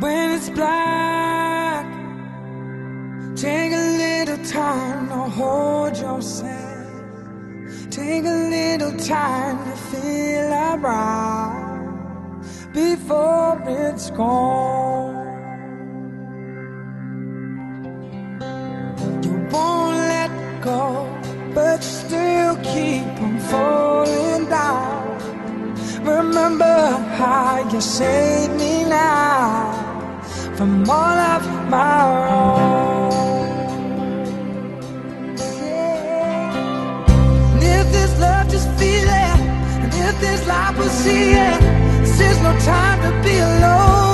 When it's black, take a little time to hold yourself. Take a little time to feel alright before it's gone. You won't let go, but still keep on falling. Remember how you saved me now from all of my wrongs. Yeah. And if this love just feel it, and if this life will see it, this is no time to be alone.